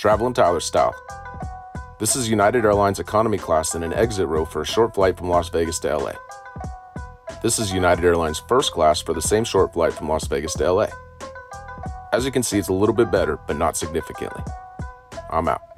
Traveling Tyler style. This is United Airlines economy class in an exit row for a short flight from Las Vegas to LA. This is United Airlines first class for the same short flight from Las Vegas to LA. As you can see, it's a little bit better, but not significantly. I'm out.